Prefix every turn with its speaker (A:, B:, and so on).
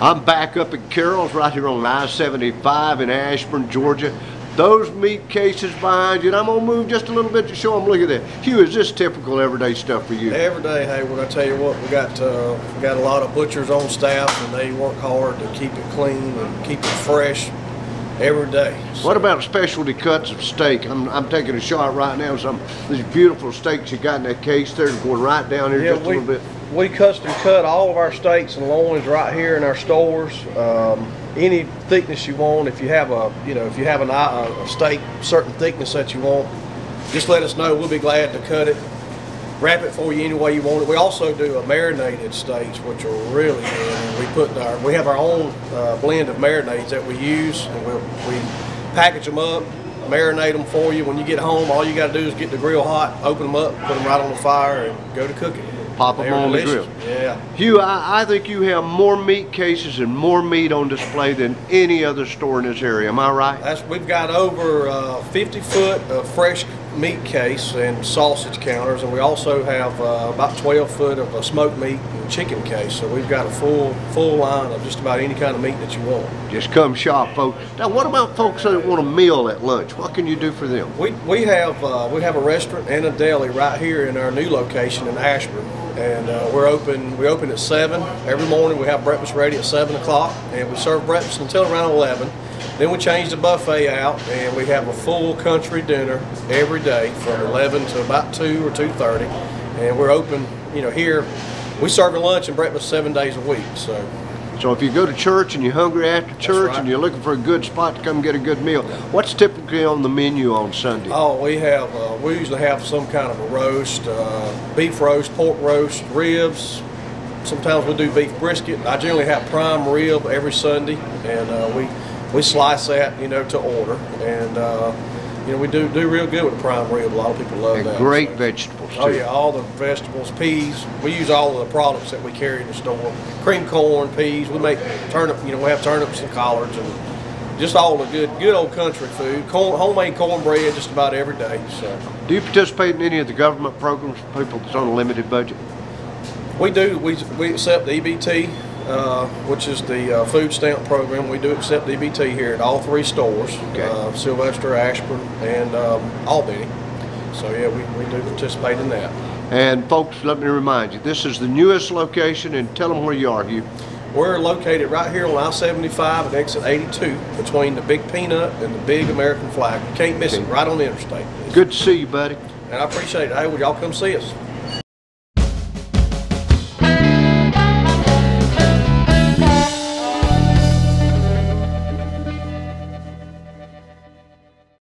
A: I'm back up at Carroll's right here on I-75 in Ashburn, Georgia. Those meat cases behind you, and I'm gonna move just a little bit to show them. Look at that. Hugh, is this typical everyday stuff for you?
B: Every day, hey, we're gonna tell you what, we got uh, we got a lot of butchers on staff, and they work hard to keep it clean and keep it fresh every day.
A: What about specialty cuts of steak? I'm, I'm taking a shot right now. Some of these beautiful steaks you got in that case there, going right down here
B: Yeah,
A: just a little bit.
B: We custom cut all of our steaks and loins right here in our stores. Um, any thickness you want. If you have a, you know, if you have an, a steak certain thickness that you want, just let us know. We'll be glad to cut it, wrap it for you any way you want it. We also do a marinated steaks, which are really good. We put our, we have our own uh, blend of marinades that we use, and we we package them up. Marinate them for you. When you get home, all you got to do is get the grill hot, open them up, put them right on the fire, and go to cooking.
A: Pop 'em
B: They're
A: on the grill.
B: Yeah.
A: Hugh, I, I think you have more meat cases and more meat on display than any other store in this area. Am I right?
B: That's, we've got over uh, 50 foot of fresh meat case and sausage counters, and we also have uh, about 12 foot of a smoked meat and chicken case. So we've got a full full line of just about any kind of meat that you want.
A: Just come shop, folks. Now, what about folks that want a meal at lunch? What can you do for them?
B: We, we have uh, we have a restaurant and a deli right here in our new location in Ashburn, and uh, we're open we open at seven every morning. We have breakfast ready at seven o'clock, and we serve breakfast until around eleven. Then we change the buffet out, and we have a full country dinner every day from eleven to about two or two thirty, and we're open. You know here. We serve lunch and breakfast seven days a week. So
A: So if you go to church and you're hungry after church
B: right.
A: and you're looking for a good spot to come get a good meal, what's typically on the menu on Sunday?
B: Oh, we have, uh, we usually have some kind of a roast, uh, beef roast, pork roast, ribs. Sometimes we do beef brisket. I generally have prime rib every Sunday, and uh, we, we slice that, you know, to order. And, uh, you know, we do, do real good with prime rib. A lot of people love
A: and
B: that.
A: great
B: so.
A: vegetables oh, too.
B: Oh yeah, all the vegetables, peas. We use all of the products that we carry in the store. Cream corn, peas. We make turnip. You know, we have turnips and collards and just all the good, good old country food. Corn, homemade cornbread, just about every day. So
A: Do you participate in any of the government programs for people that's on a limited budget?
B: we do. We we accept the EBT, uh, which is the uh, food stamp program. We do accept EBT here at all three stores:
A: Okay.
B: uh, Sylvester, Ashburn, and um, Albany. So yeah, we, we do participate in that.
A: And folks, let me remind you, this is the newest location and tell them where you are, Hugh.
B: We're located right here on I-75 and exit 82 between the Big Peanut and the Big American Flag. You can't miss it, right on the interstate.
A: Good to see you, buddy.
B: And I appreciate it. Hey, would y'all come see us?